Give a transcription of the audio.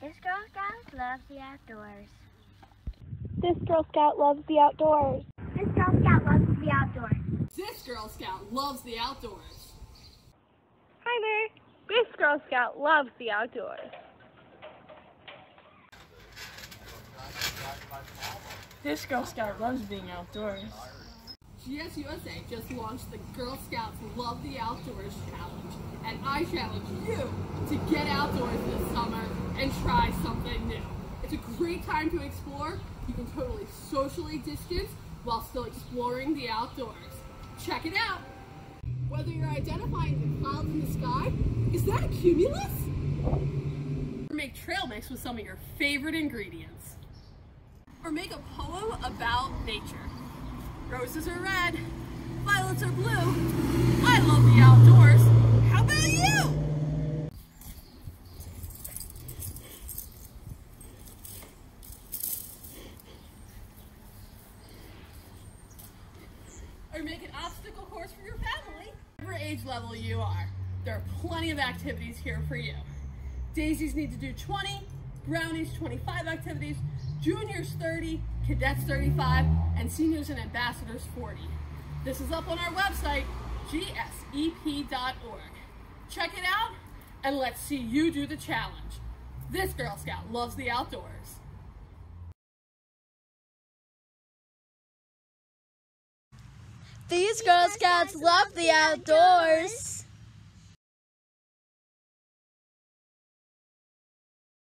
This Girl Scout loves the outdoors. This Girl Scout loves the outdoors. This Girl Scout loves the outdoors. This Girl Scout loves the outdoors. Hi there. This Girl Scout loves the outdoors. This Girl Scout loves being outdoors. GSUSA just launched the Girl Scouts Love the Outdoors Challenge, and I challenge you to get outdoors this summer and try something new. It's a great time to explore. You can totally socially distance while still exploring the outdoors. Check it out! Whether you're identifying the clouds in the sky, is that a cumulus? Or make trail mix with some of your favorite ingredients. Or make a poem about nature. Roses are red, violets are blue. I love the outdoors. How about you? Or make an obstacle course for your family. Whatever age level you are, there are plenty of activities here for you. Daisies need to do 20, brownies 25 activities, juniors 30, cadettes 35, and seniors and ambassadors 40. This is up on our website, gsep.org. Check it out and let's see you do the challenge. This Girl Scout loves the outdoors. These Girl Scouts love the outdoors.